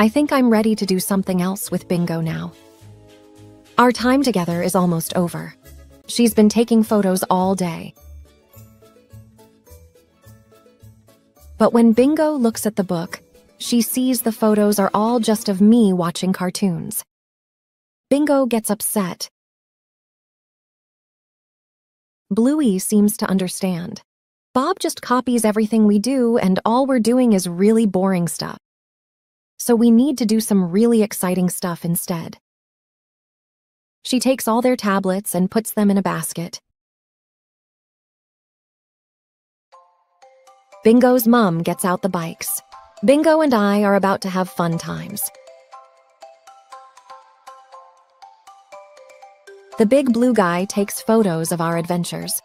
I think I'm ready to do something else with Bingo now. Our time together is almost over. She's been taking photos all day. But when Bingo looks at the book, she sees the photos are all just of me watching cartoons. Bingo gets upset. Bluey seems to understand. Bob just copies everything we do, and all we're doing is really boring stuff. So we need to do some really exciting stuff instead. She takes all their tablets and puts them in a basket. Bingo's mom gets out the bikes. Bingo and I are about to have fun times. The big blue guy takes photos of our adventures.